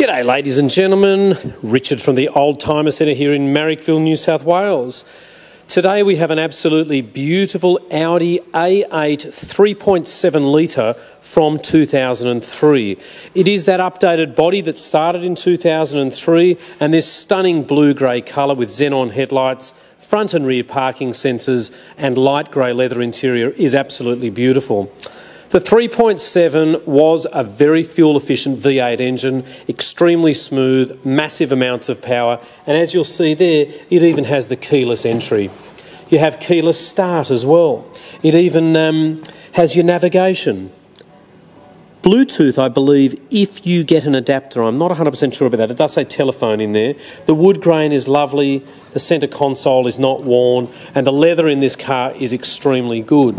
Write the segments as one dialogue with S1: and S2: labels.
S1: G'day, ladies and gentlemen. Richard from the Oldtimer Centre here in Marrickville, New South Wales. Today we have an absolutely beautiful Audi A8 3.7 litre from 2003. It is that updated body that started in 2003 and this stunning blue grey colour with xenon headlights, front and rear parking sensors, and light grey leather interior is absolutely beautiful. The 3.7 was a very fuel efficient V8 engine, extremely smooth, massive amounts of power, and as you'll see there, it even has the keyless entry. You have keyless start as well. It even um, has your navigation. Bluetooth, I believe, if you get an adapter, I'm not 100% sure about that. It does say telephone in there. The wood grain is lovely, the centre console is not worn, and the leather in this car is extremely good.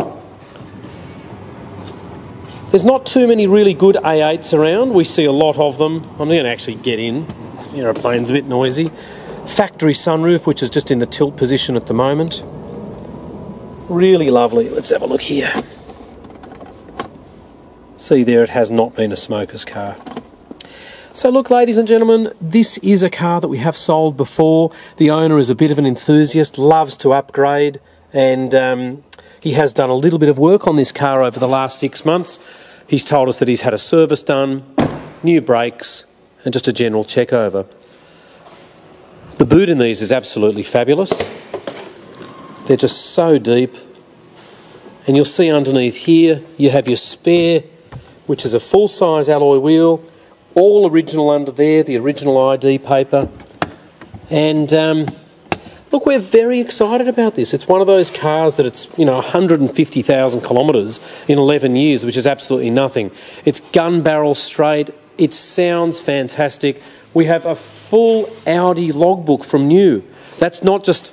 S1: There's not too many really good A8s around. We see a lot of them. I'm going to actually get in. The aeroplane's a bit noisy. Factory sunroof, which is just in the tilt position at the moment. Really lovely. Let's have a look here. See there, it has not been a smoker's car. So look, ladies and gentlemen, this is a car that we have sold before. The owner is a bit of an enthusiast, loves to upgrade, and um, he has done a little bit of work on this car over the last six months. He's told us that he's had a service done, new brakes, and just a general check over. The boot in these is absolutely fabulous. They're just so deep. And you'll see underneath here, you have your spare, which is a full size alloy wheel, all original under there, the original ID paper. And um, Look, we're very excited about this. It's one of those cars that it's, you know, 150,000 kilometres in 11 years, which is absolutely nothing. It's gun barrel straight. It sounds fantastic. We have a full Audi logbook from new. That's not just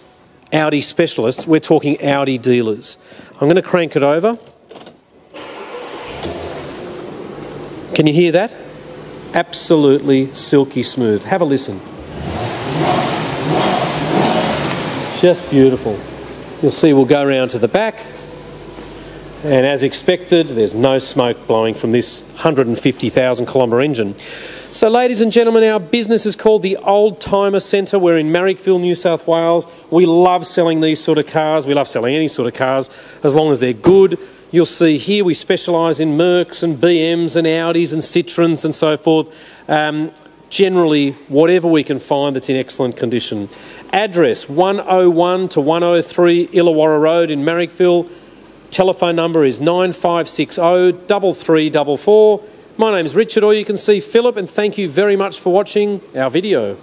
S1: Audi specialists, we're talking Audi dealers. I'm going to crank it over. Can you hear that? Absolutely silky smooth. Have a listen. Just beautiful. You'll see we'll go around to the back and as expected there's no smoke blowing from this 150,000 kilometre engine. So ladies and gentlemen our business is called the Oldtimer Centre. We're in Marrickville, New South Wales. We love selling these sort of cars. We love selling any sort of cars as long as they're good. You'll see here we specialise in Mercs and BMs and Audis and Citroens and so forth. Um, generally whatever we can find that's in excellent condition. Address 101 to 103 Illawarra Road in Marrickville. Telephone number is 9560 3344. My name is Richard, or you can see Philip, and thank you very much for watching our video.